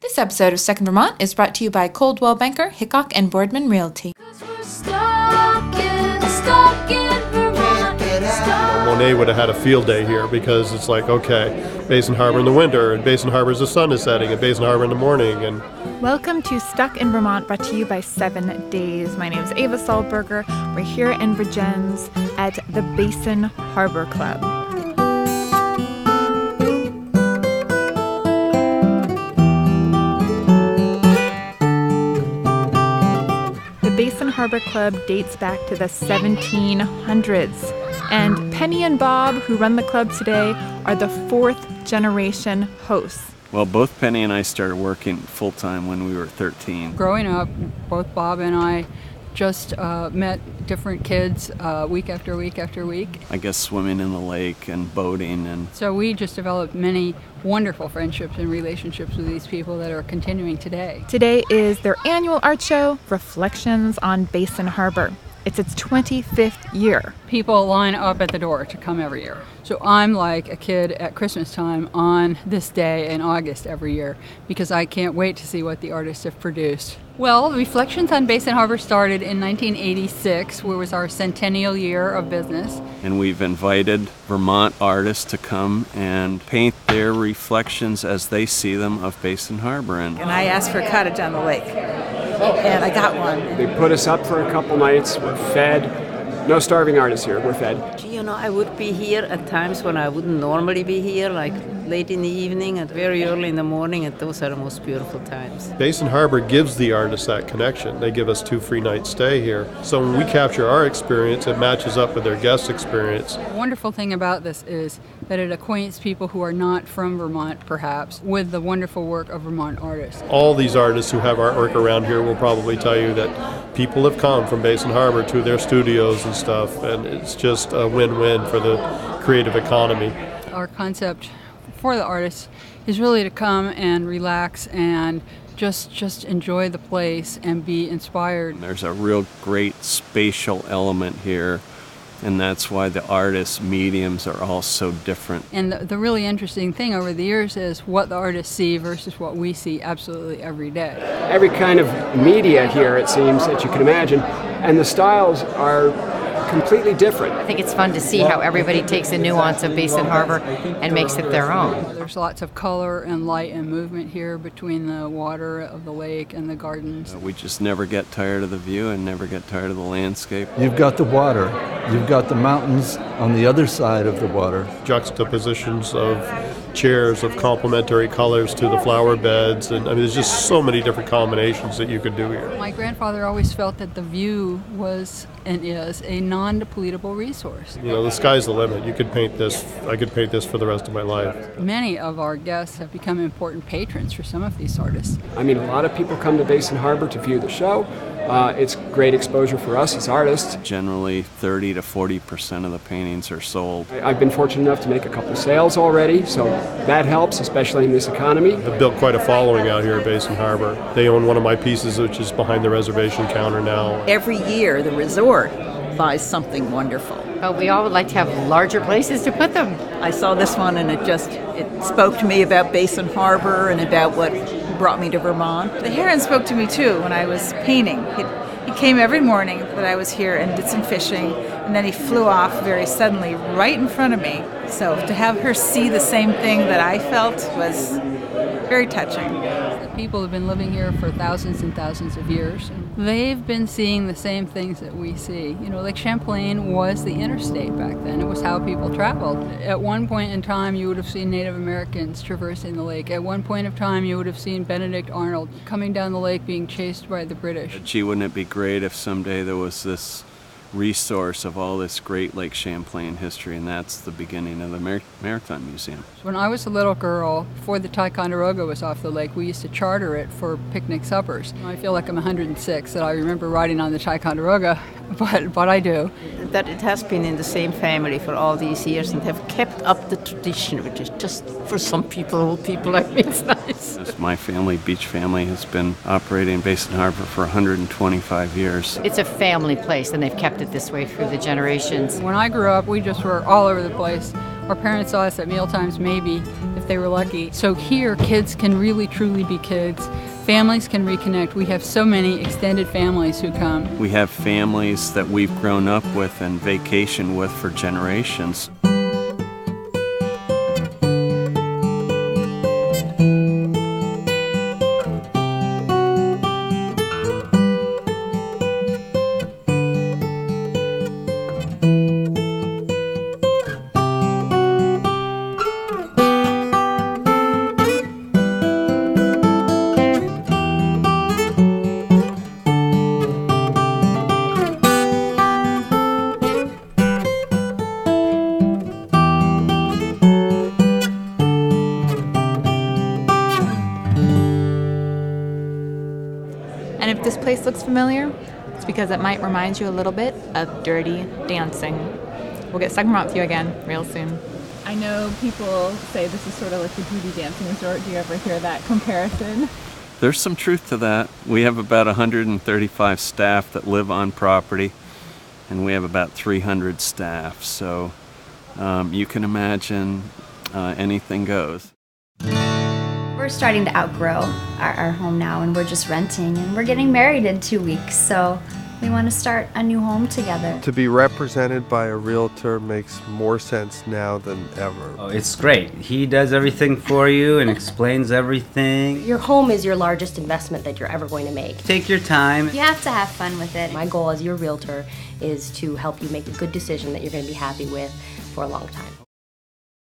This episode of Stuck in Vermont is brought to you by Coldwell Banker, Hickok, and Boardman Realty. Monet would have had a field day here because it's like, okay, Basin Harbor in the winter, and Basin Harbor as the sun is setting, and Basin Harbor in the morning, and Welcome to Stuck in Vermont, brought to you by Seven Days. My name is Eva Sollberger. We're here in Vergennes at the Basin Harbor Club. Harbor Club dates back to the 1700s, and Penny and Bob, who run the club today, are the fourth generation hosts. Well, both Penny and I started working full time when we were 13. Growing up, both Bob and I just uh, met different kids uh, week after week after week. I guess swimming in the lake and boating and So we just developed many wonderful friendships and relationships with these people that are continuing today. Today is their annual art show, Reflections on Basin Harbor. It's its 25th year. People line up at the door to come every year. So I'm like a kid at Christmas time on this day in August every year because I can't wait to see what the artists have produced. Well, Reflections on Basin Harbor started in 1986, where was our centennial year of business. and we've invited Vermont artists to come and paint their reflections as they see them of Basin Harbor and and I asked for a cottage on the lake. And I got one. They put us up for a couple nights. We're fed. No starving artists here. We're fed. You know, I would be here at times when I wouldn't normally be here, like late in the evening and very early in the morning, and those are the most beautiful times. Basin Harbor gives the artists that connection. They give us two free nights stay here. So when we capture our experience, it matches up with their guest experience. The wonderful thing about this is that it acquaints people who are not from Vermont, perhaps, with the wonderful work of Vermont artists. All these artists who have artwork around here will probably tell you that people have come from Basin Harbor to their studios and stuff, and it's just a win-win for the creative economy. Our concept for the artists is really to come and relax and just just enjoy the place and be inspired. there's a real great spatial element here and that's why the artists mediums are all so different. And the, the really interesting thing over the years is what the artists see versus what we see absolutely every day. Every kind of media here, it seems, that you can imagine. And the styles are completely different. I think it's fun to see how everybody takes the nuance of Basin Harbor and makes it their own. There's lots of color and light and movement here between the water of the lake and the gardens. Uh, we just never get tired of the view and never get tired of the landscape. You've got the water, you've got the mountains on the other side of the water. Juxtapositions of chairs of complementary colors to the flower beds, and I mean, there's just so many different combinations that you could do here. My grandfather always felt that the view was and is a non-depletable resource. You know, the sky's the limit. You could paint this. I could paint this for the rest of my life. Many of our guests have become important patrons for some of these artists. I mean, a lot of people come to Basin Harbor to view the show. Uh, it's great exposure for us as artists. Generally 30 to 40% of the paintings are sold. I- I've been fortunate enough to make a couple sales already, so that helps, especially in this economy. I've built quite a following out here at Basin Harbor. They own one of my pieces, which is behind the reservation counter now. Every year, the resort buys something wonderful. But we all would like to have larger places to put them. I saw this one and it just it spoke to me about Basin Harbor and about what brought me to Vermont. The heron spoke to me too when I was painting. He, he came every morning that I was here and did some fishing, and then he flew off very suddenly right in front of me. So to have her see the same thing that I felt was very touching. The people have been living here for thousands and thousands of years. They've been seeing the same things that we see. You know, Lake Champlain was the interstate back then. It was how people traveled. At one point in time, you would have seen Native Americans traversing the lake. At one point of time, you would have seen Benedict Arnold coming down the lake being chased by the British. Gee, wouldn't it be great if someday there was this resource of all this great Lake Champlain history, and that's the beginning of the Mar- Maritime Museum. When I was a little girl, before the Ticonderoga was off the lake, we used to charter it for picnic suppers. I feel like I'm 106 that I remember riding on the Ticonderoga, but but I do. That it has been in the same family for all these years and have kept up the tradition, which is just for some people, old people like me, it's nice. Yes, My family, Beach Family, has been operating in Basin Harbor for 125 years. It's a family place, and they've kept it this way through the generations. When I grew up, we just were all over the place. Our parents saw us at mealtimes maybe if they were lucky. So here, kids can really truly be kids. Families can reconnect. We have so many extended families who come. We have families that we've grown up with and vacation with for generations. Place looks familiar, it's because it might remind you a little bit of dirty dancing. We'll get Second with you again real soon. I know people say this is sort of like the dirty dancing resort. Do you ever hear that comparison? There's some truth to that. We have about 135 staff that live on property, and we have about 300 staff. So um, you can imagine uh, anything goes. We're starting to outgrow our, our home now, and we're just renting, and we're getting married in two weeks. So we want to start a new home together. To be represented by a realtor makes more sense now than ever. Oh, it's great. He does everything for you and explains everything. Your home is your largest investment that you're ever going to make. Take your time. You have to have fun with it. My goal as your realtor is to help you make a good decision that you're going to be happy with for a long time.